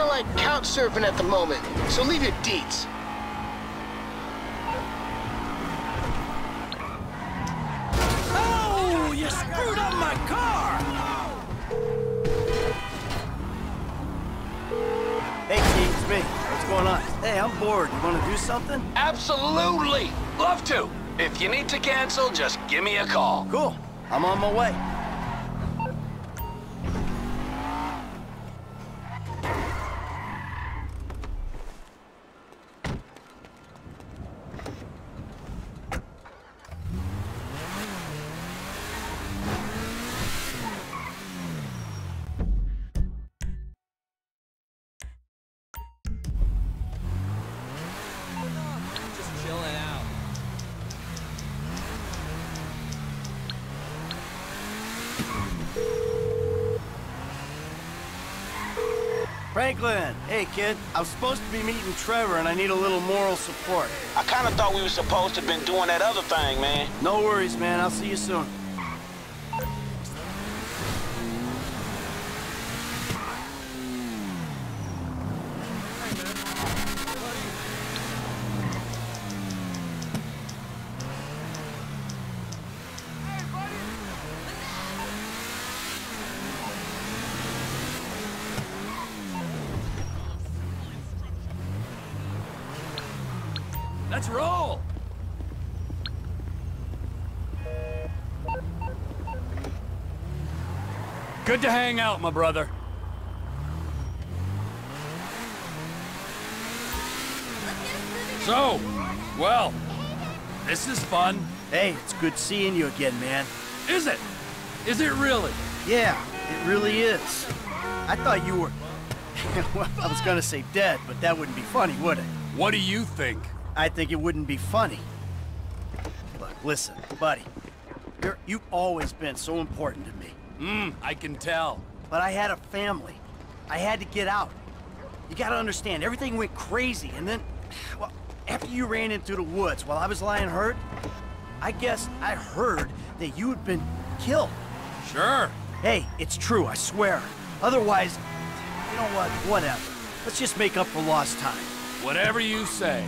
Kind of like couch surfing at the moment, so leave your deets. Oh, you screwed up my car! Hey, Keith, it's me. What's going on? Hey, I'm bored. You want to do something? Absolutely! Love to. If you need to cancel, just give me a call. Cool. I'm on my way. Franklin! Hey, kid. I was supposed to be meeting Trevor, and I need a little moral support. I kind of thought we were supposed to have been doing that other thing, man. No worries, man. I'll see you soon. Good to hang out, my brother. So, well, this is fun. Hey, it's good seeing you again, man. Is it? Is it really? Yeah, it really is. I thought you were... well, I was gonna say dead, but that wouldn't be funny, would it? What do you think? I think it wouldn't be funny. Look, listen, buddy. You're, you've always been so important to me. Hmm, I can tell. But I had a family. I had to get out. You gotta understand, everything went crazy, and then, well, after you ran into the woods while I was lying hurt, I guess I heard that you had been killed. Sure. Hey, it's true, I swear. Otherwise, you know what, whatever. Let's just make up for lost time. Whatever you say.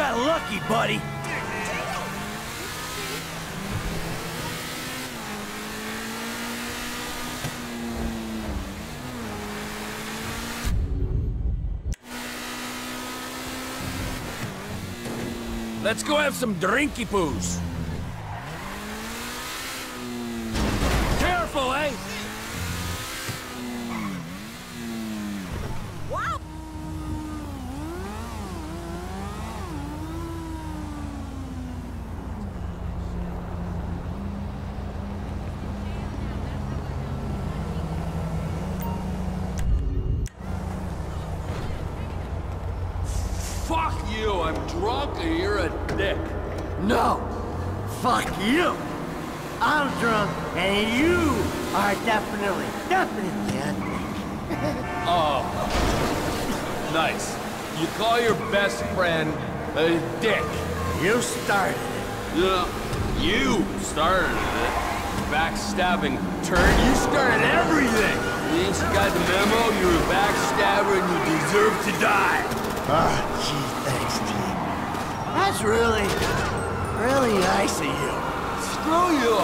Got lucky, buddy. Let's go have some drinky poos.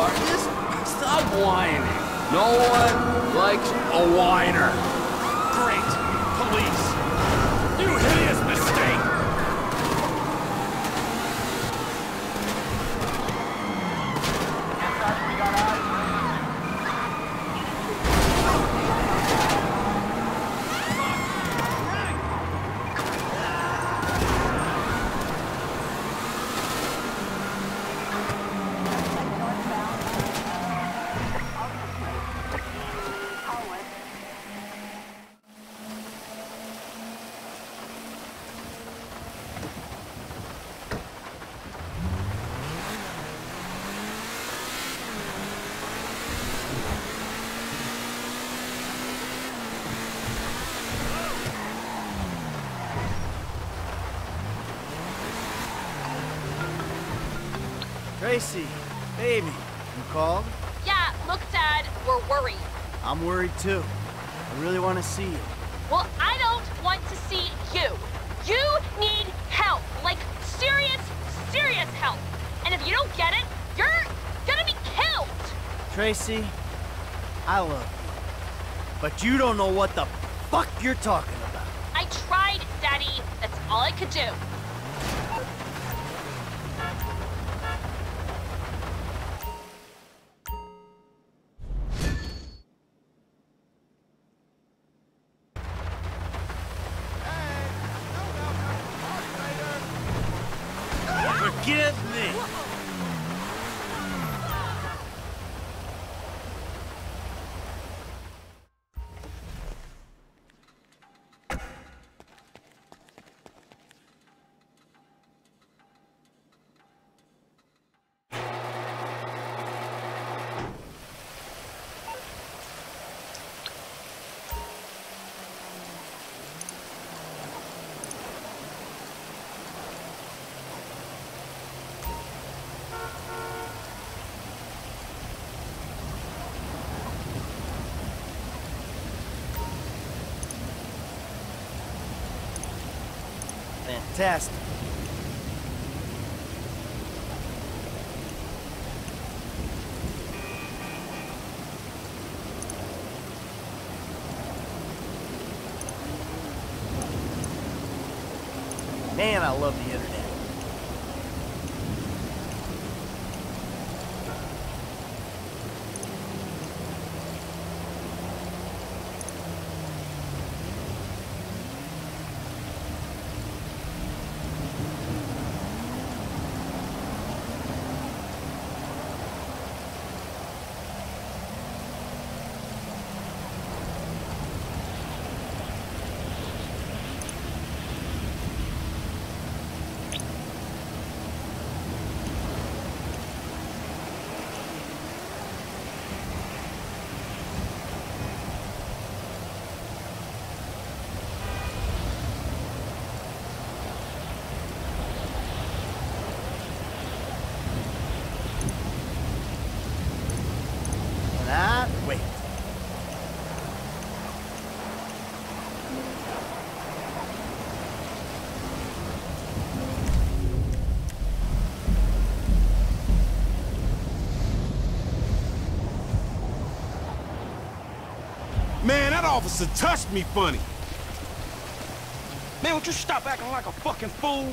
Artist. Stop whining. No one likes a whiner. Great. Police. Tracy, baby, you called? Yeah, look, Dad, we're worried. I'm worried too. I really want to see you. Well, I don't want to see you. You need help. Like, serious, serious help. And if you don't get it, you're gonna be killed. Tracy, I love you. But you don't know what the fuck you're talking about. I tried, Daddy. That's all I could do. test. Man, I love that officer touched me funny. Man, would you stop acting like a fucking fool?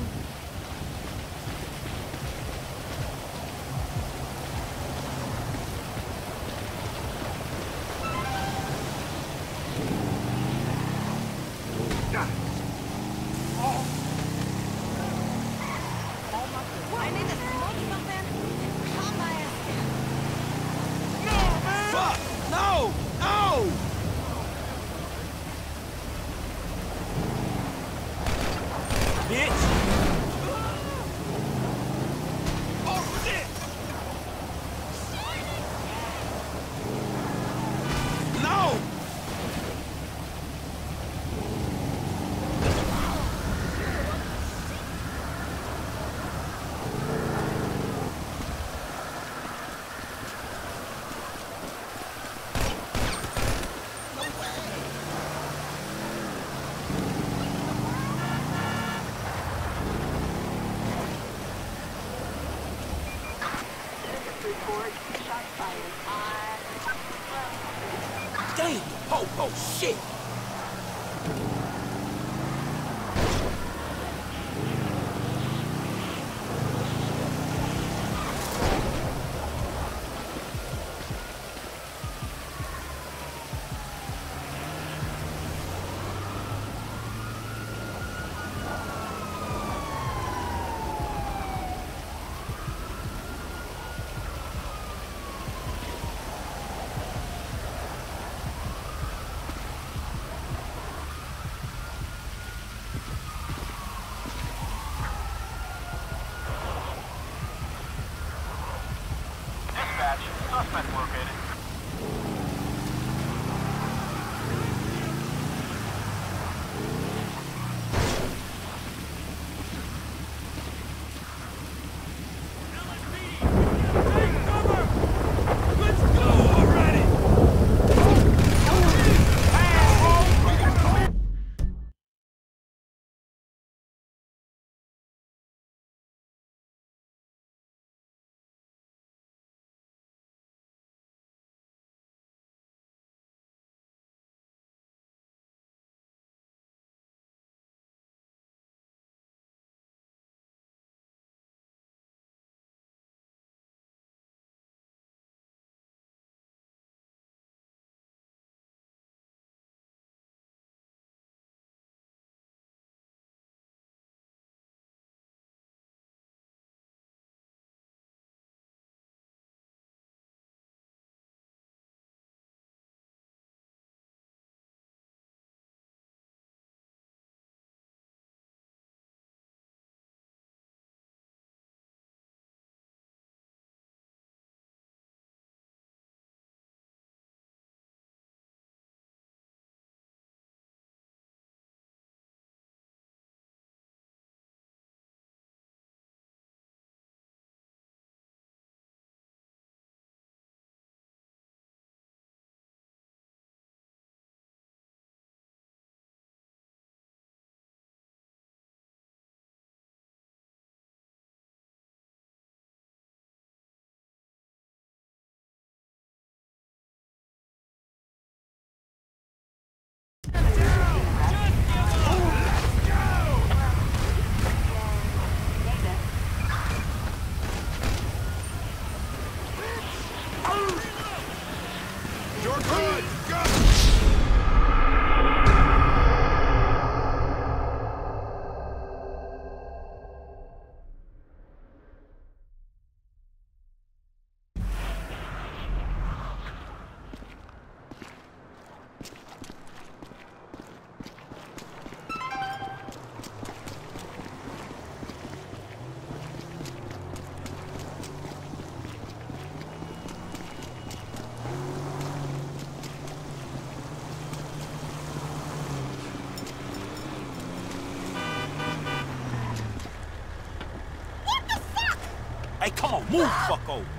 Move, fucko!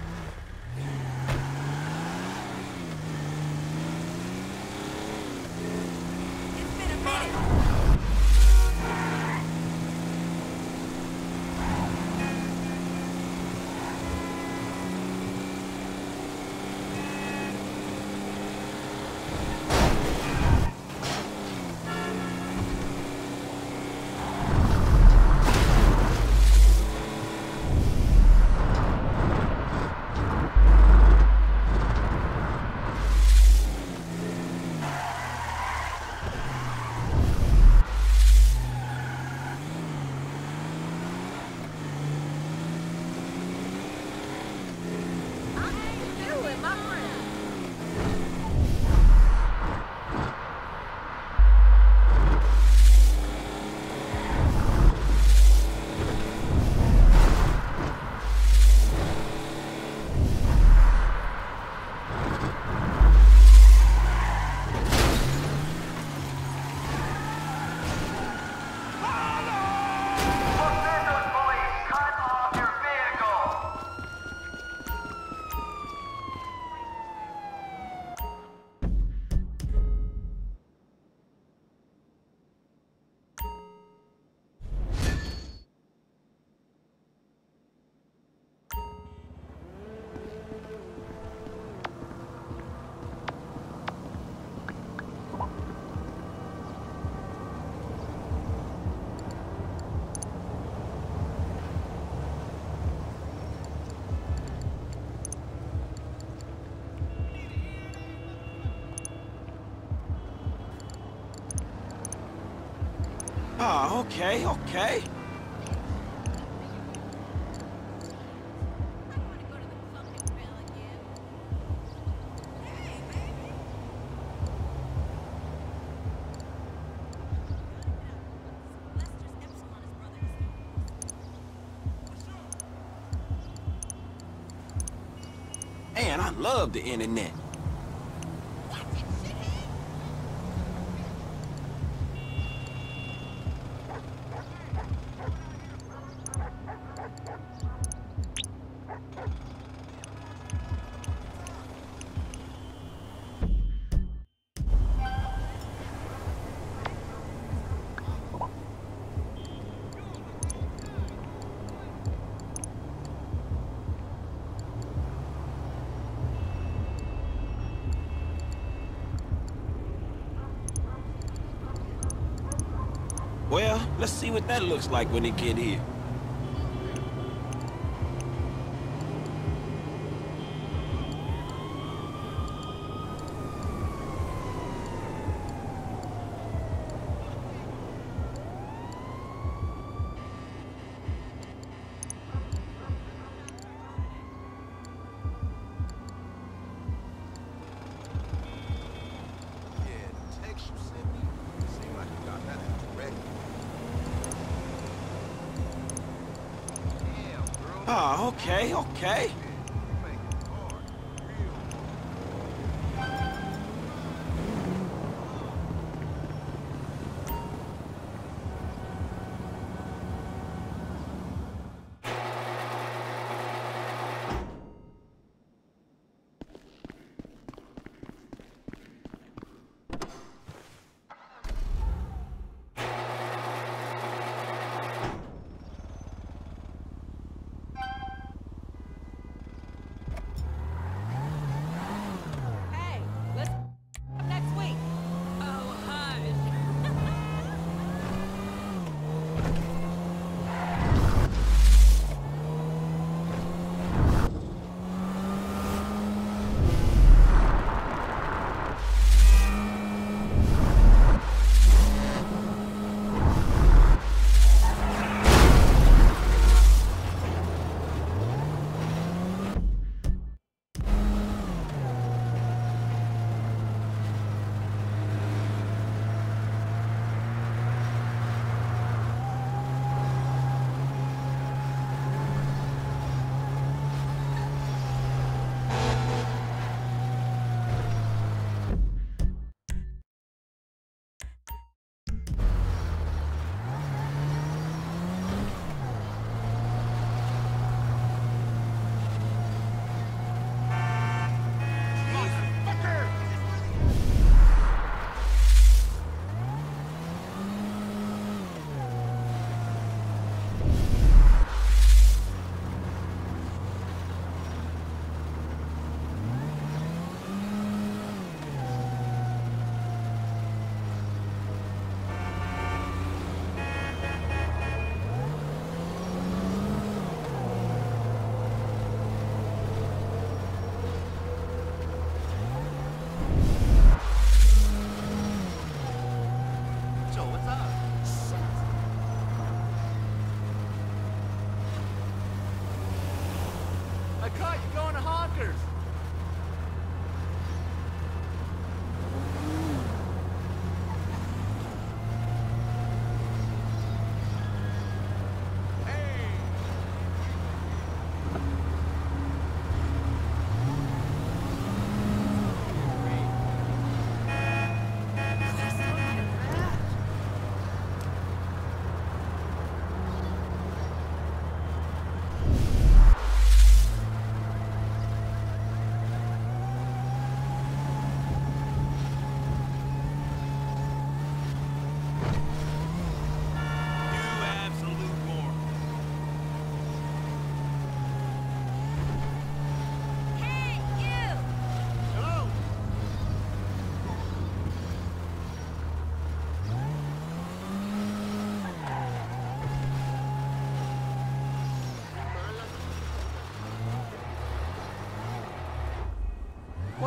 Okay, okay. Man, I love the internet. Well, let's see what that looks like when it get here.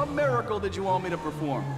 miracle did you want me to perform?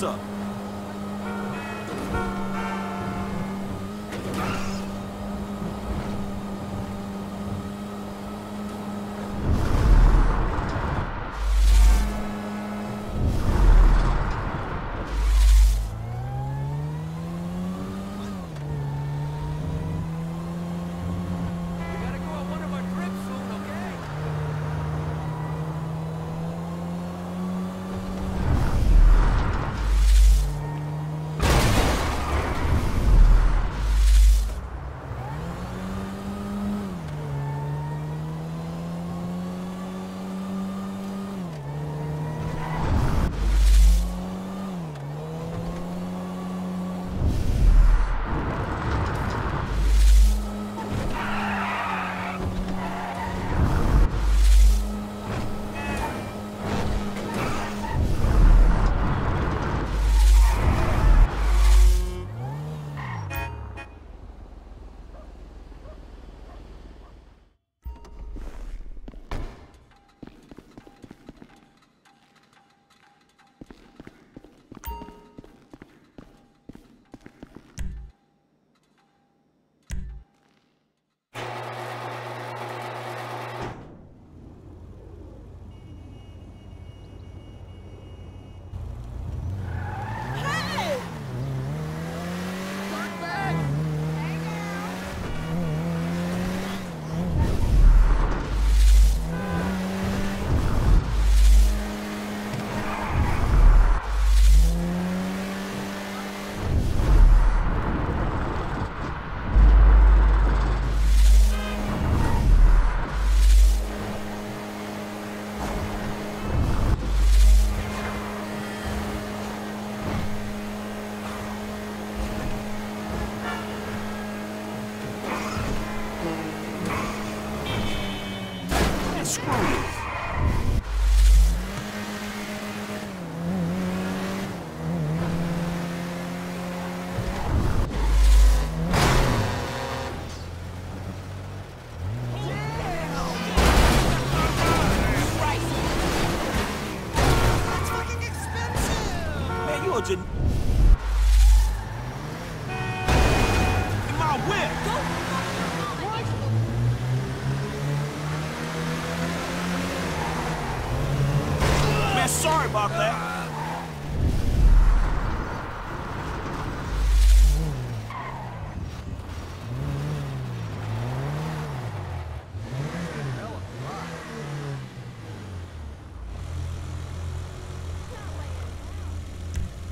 What's up?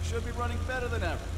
Should be running better than ever.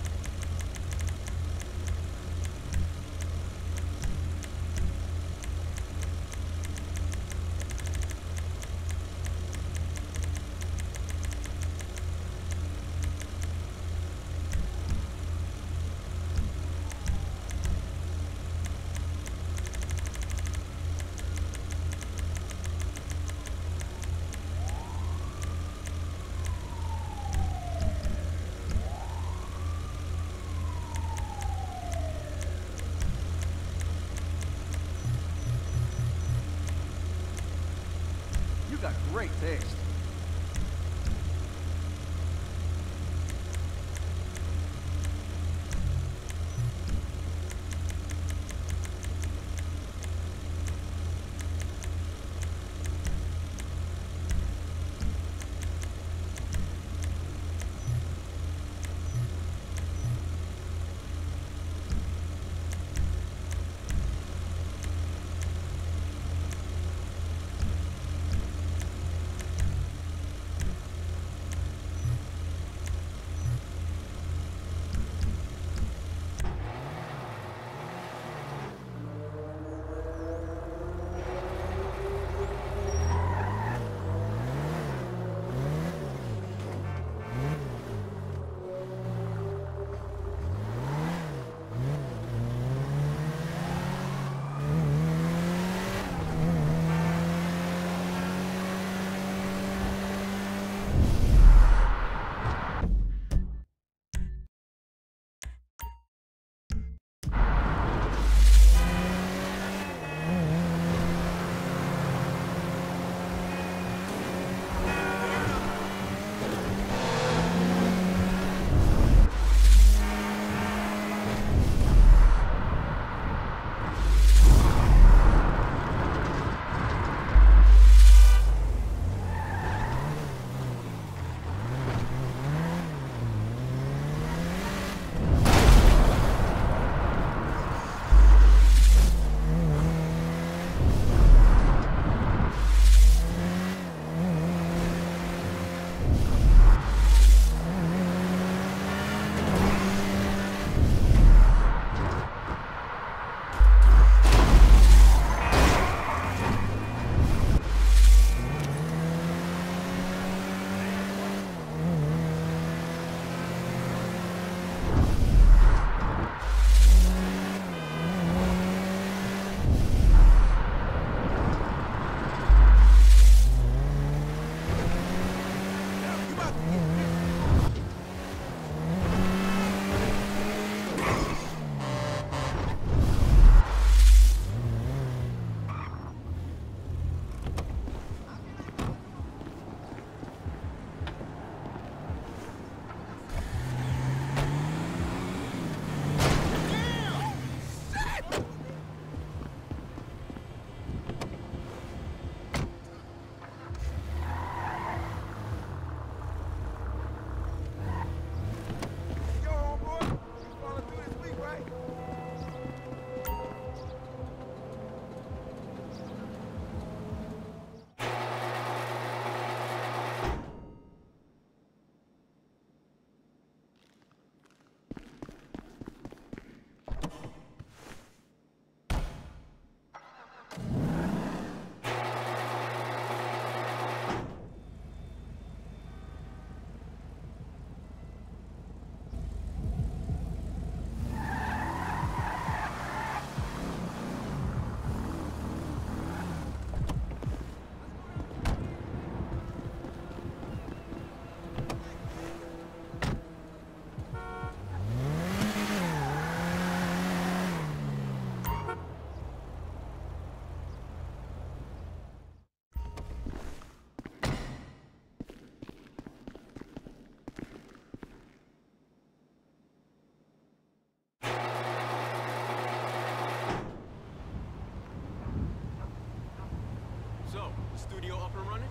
Running?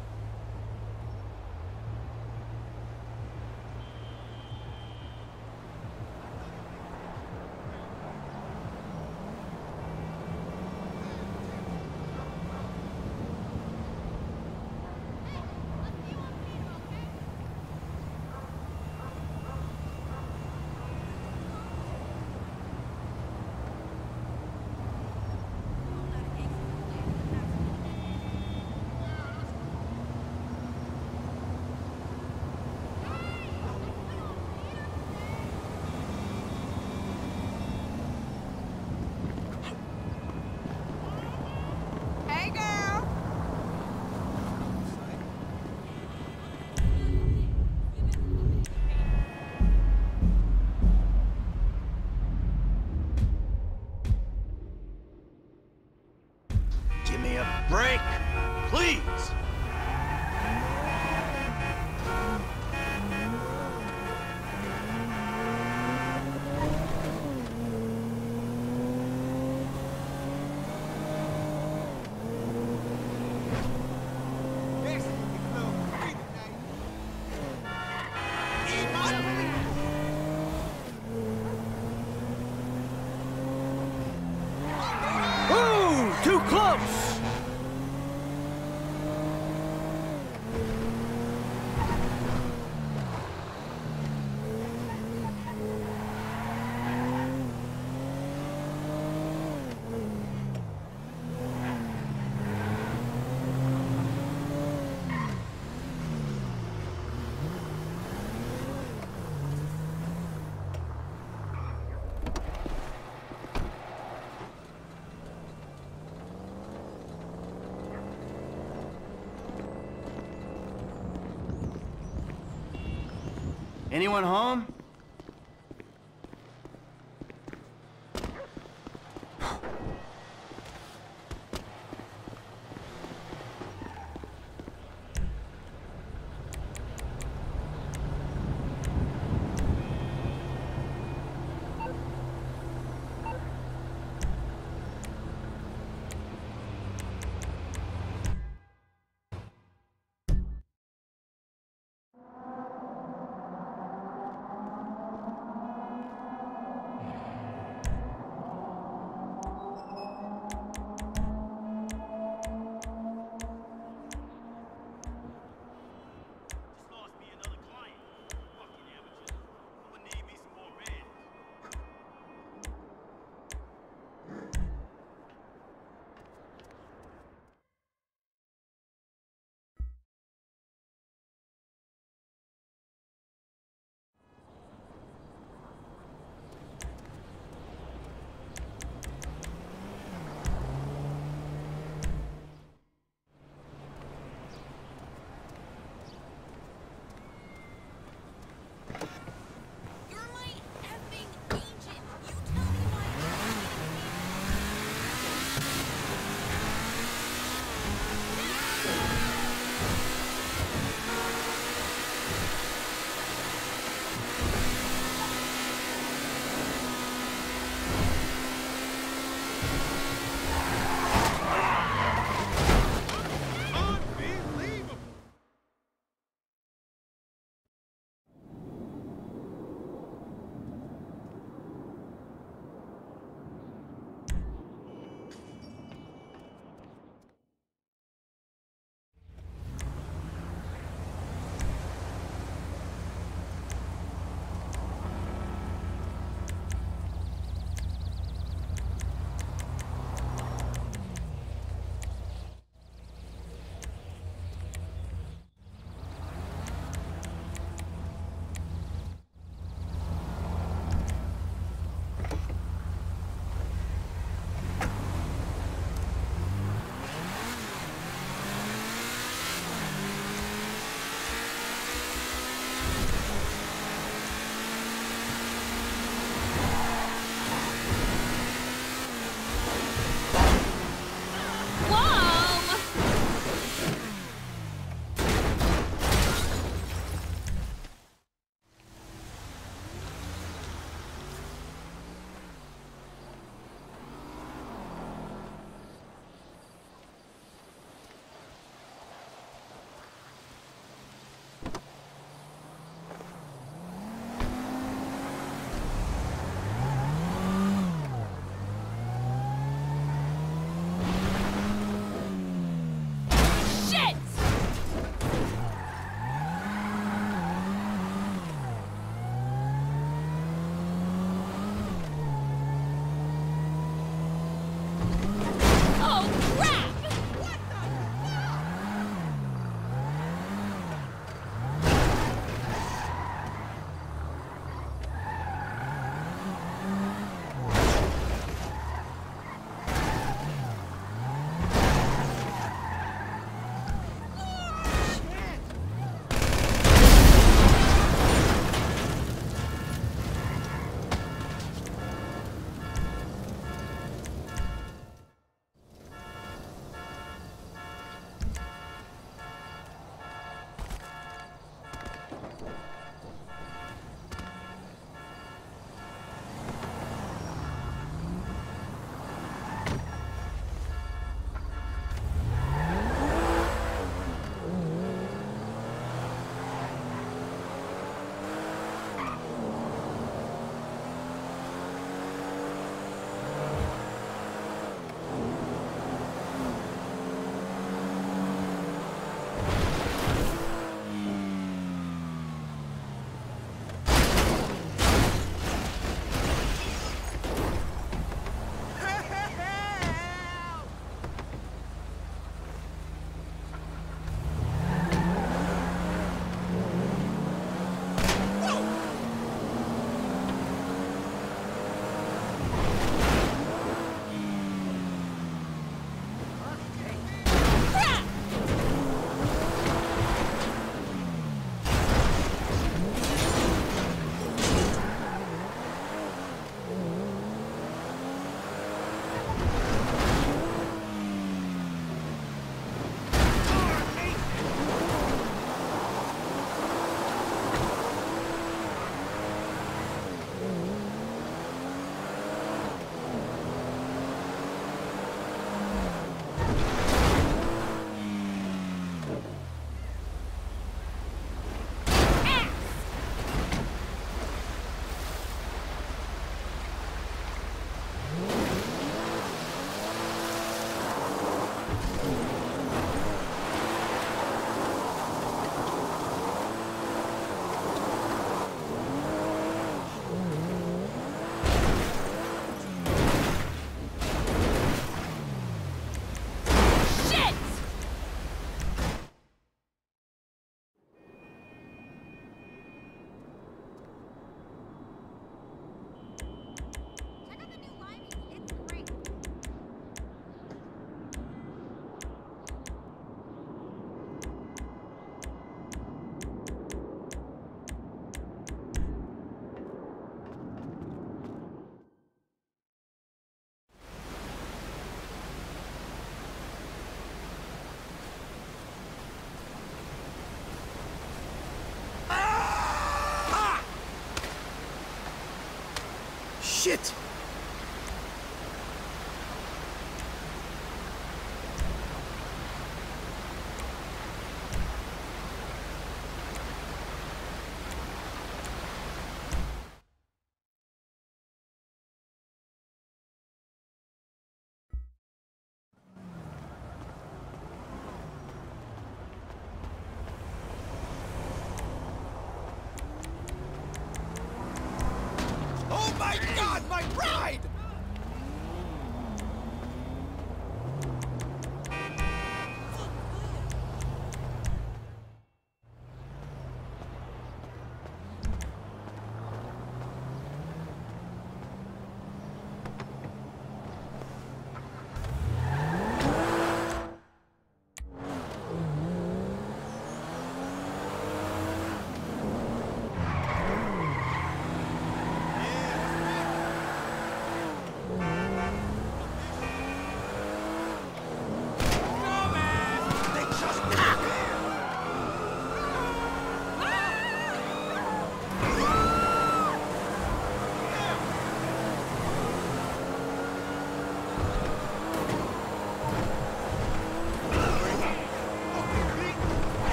Anyone home?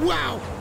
Wow!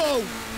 Whoa!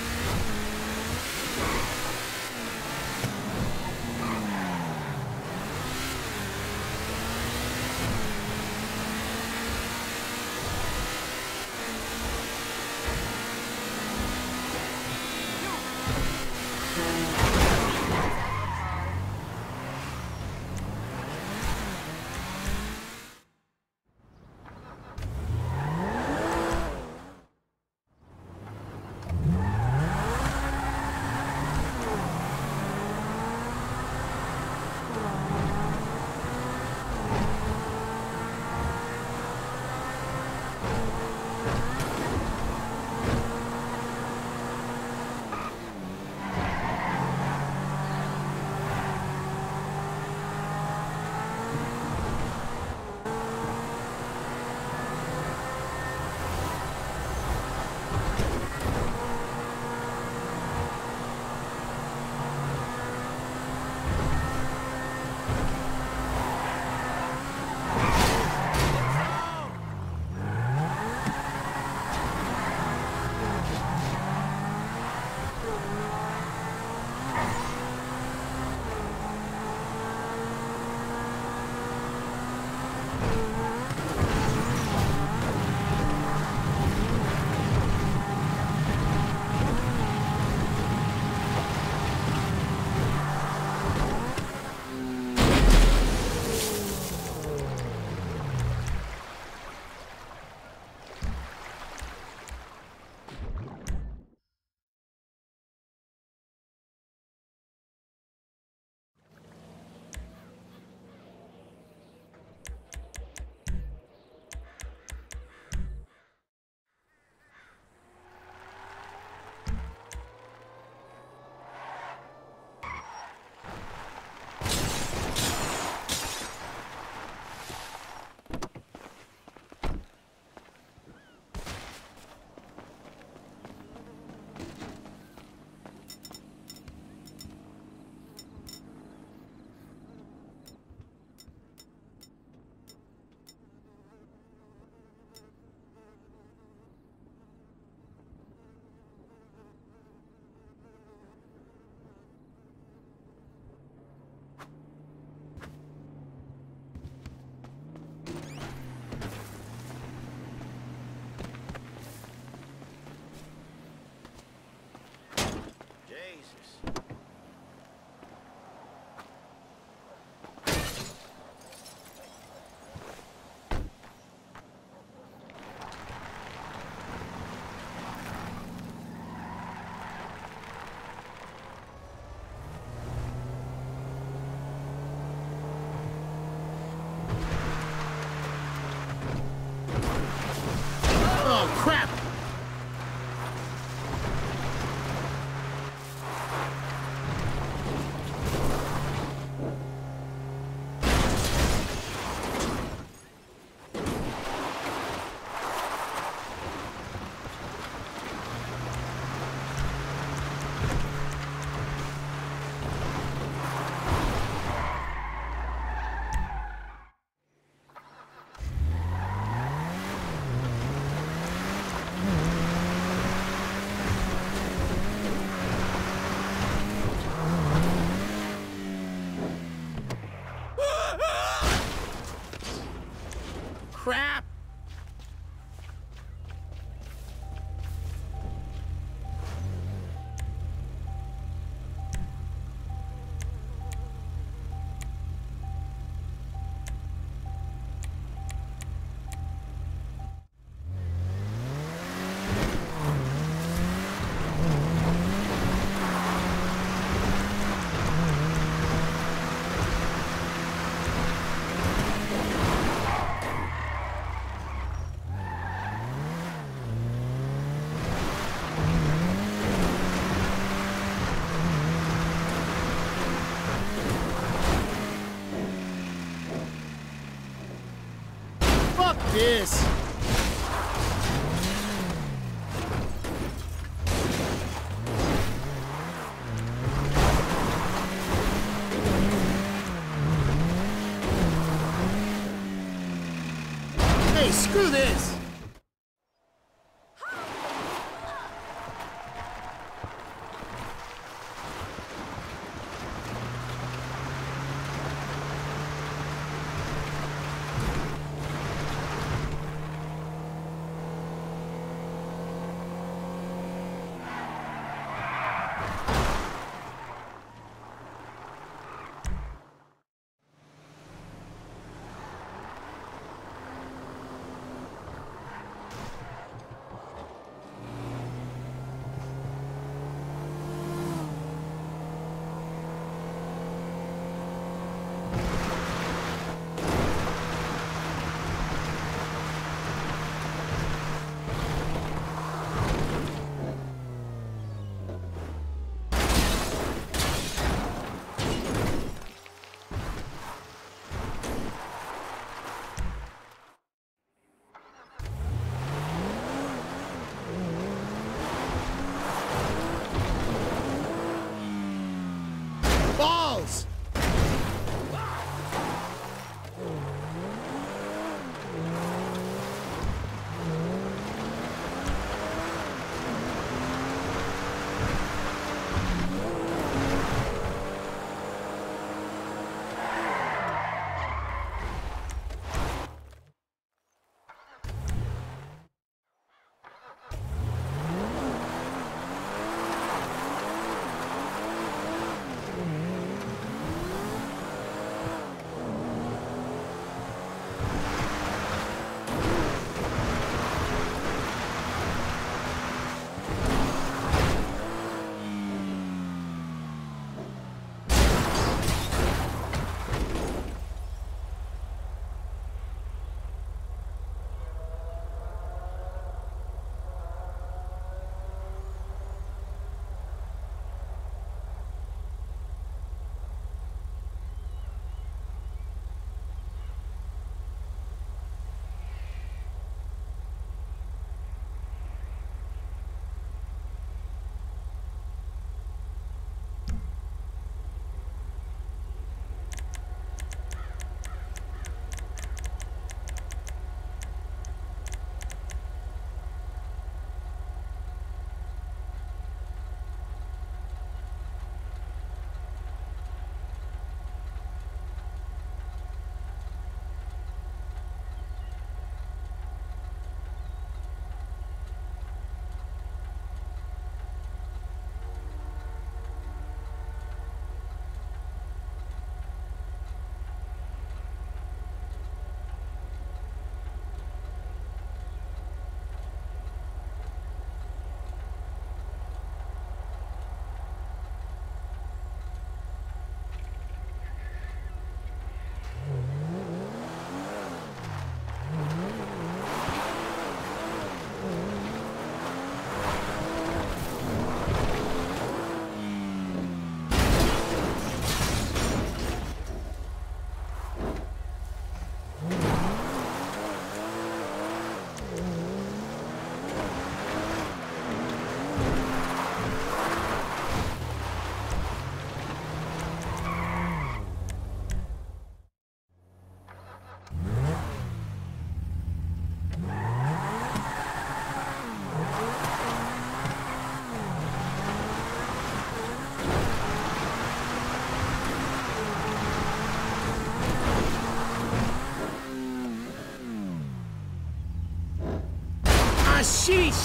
Screw this!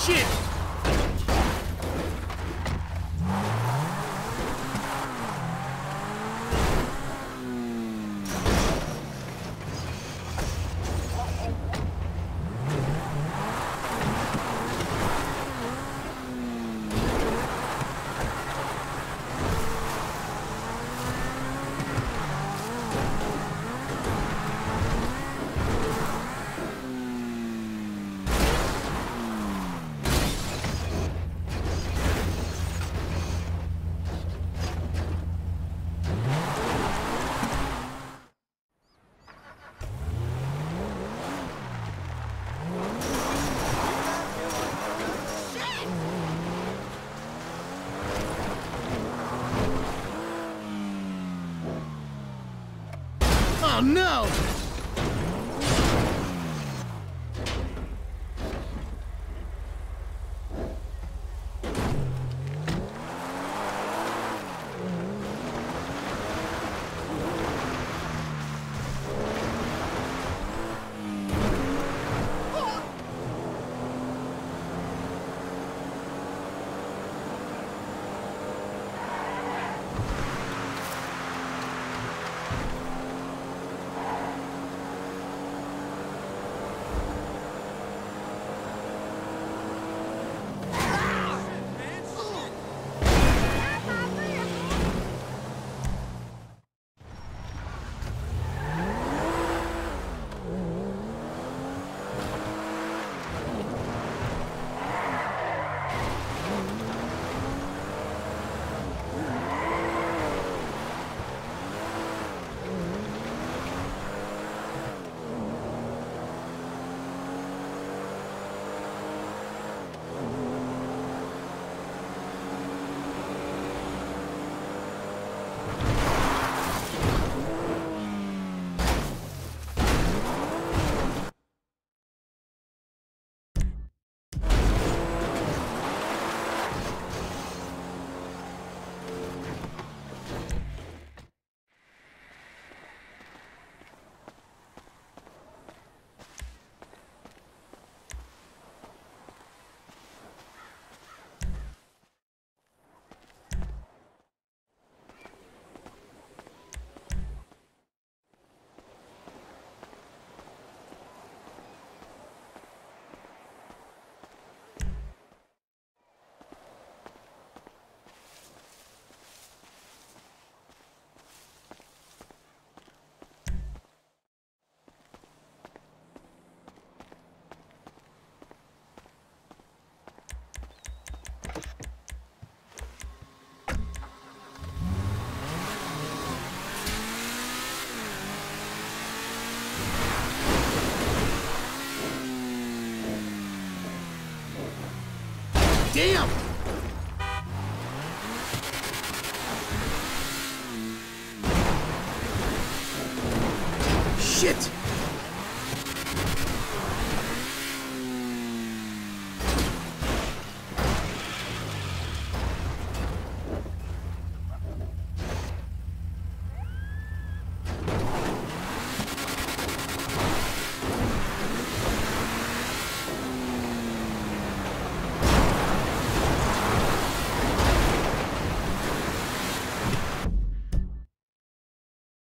Shit! No!